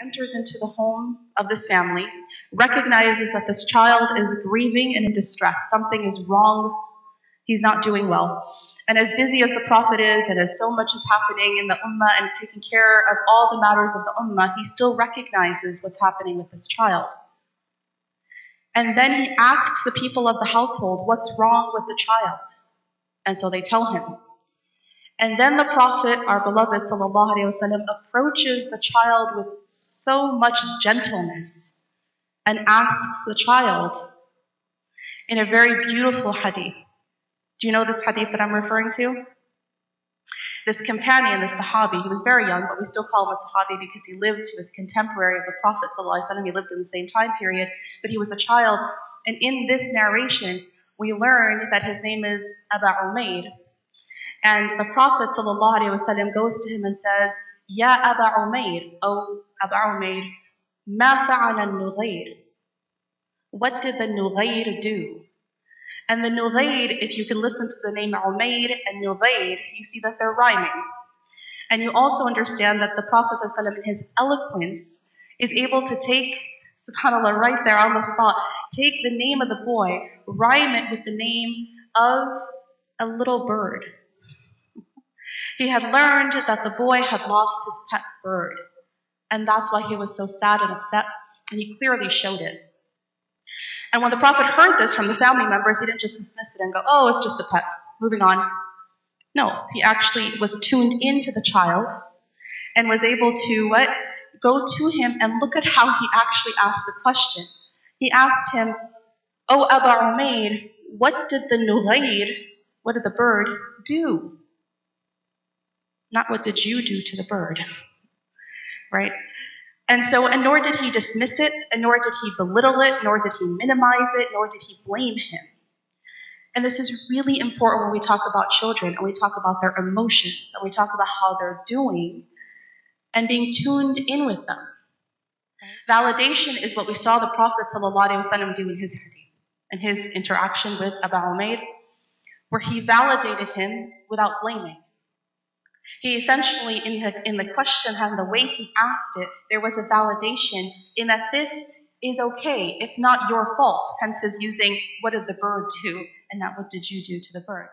enters into the home of this family, recognizes that this child is grieving and in distress. Something is wrong. He's not doing well. And as busy as the Prophet is, and as so much is happening in the Ummah and taking care of all the matters of the Ummah, he still recognizes what's happening with this child. And then he asks the people of the household, What's wrong with the child? And so they tell him. And then the Prophet, our beloved Sallallahu Alaihi Wasallam, approaches the child with so much gentleness and asks the child in a very beautiful hadith. Do you know this hadith that I'm referring to? This companion, this Sahabi, he was very young, but we still call him a Sahabi because he lived, he was a contemporary of the Prophet. ﷺ. He lived in the same time period, but he was a child. And in this narration, we learn that his name is Abu Umayr, and the Prophet ﷺ goes to him and says, Ya Aba Umair, O Aba Umair, ma fa'ala nughayr. What did the Nughayr do? And the Nughayr, if you can listen to the name Umayr and Nughayr, you see that they're rhyming. And you also understand that the Prophet ﷺ, in his eloquence, is able to take, subhanAllah, right there on the spot, take the name of the boy, rhyme it with the name of a little bird. He had learned that the boy had lost his pet bird, and that's why he was so sad and upset, and he clearly showed it. And when the Prophet heard this from the family members, he didn't just dismiss it and go, oh, it's just a pet, moving on. No, he actually was tuned into the child and was able to what? Go to him and look at how he actually asked the question. He asked him, Oh Aba Umayr, what did the Nughayr, what did the bird, do? Not what did you do to the bird, right? And so, and nor did he dismiss it, and nor did he belittle it, nor did he minimize it, nor did he blame him. And this is really important when we talk about children and we talk about their emotions and we talk about how they're doing and being tuned in with them. Validation is what we saw the Prophet ﷺ do in his in his interaction with Abu Umayr, where he validated him without blaming. He essentially, in the, in the question and the way he asked it, there was a validation in that this is okay. It's not your fault. Hence his using, what did the bird do? And not what did you do to the bird?